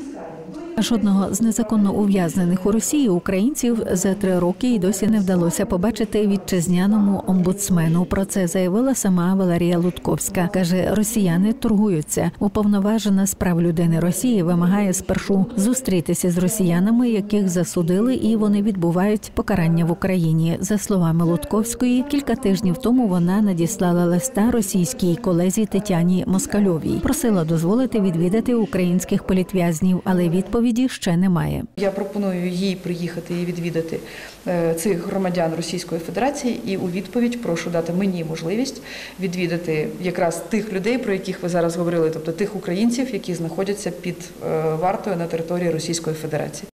Buscarem Жодного з незаконно ув'язнених у Росії українців за три роки й досі не вдалося побачити вітчизняному омбудсмену. Про це заявила сама Валерія Лутковська. каже, росіяни торгуються. Уповноважена з прав людини Росії вимагає спершу зустрітися з росіянами, яких засудили, і вони відбувають покарання в Україні. За словами Лутковської, кілька тижнів тому вона надіслала листа російській колезі Тетяні Москальовій. Просила дозволити відвідати українських політв'язнів, але відповіді ще немає. Я пропоную їй приїхати і відвідати е, цих громадян Російської Федерації, і у відповідь прошу дати мені можливість відвідати якраз тих людей, про яких ви зараз говорили, тобто тих українців, які знаходяться під е, вартою на території Російської Федерації.